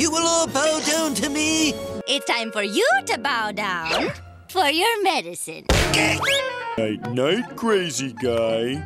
You will all bow down to me. It's time for you to bow down for your medicine. Night, night, crazy guy.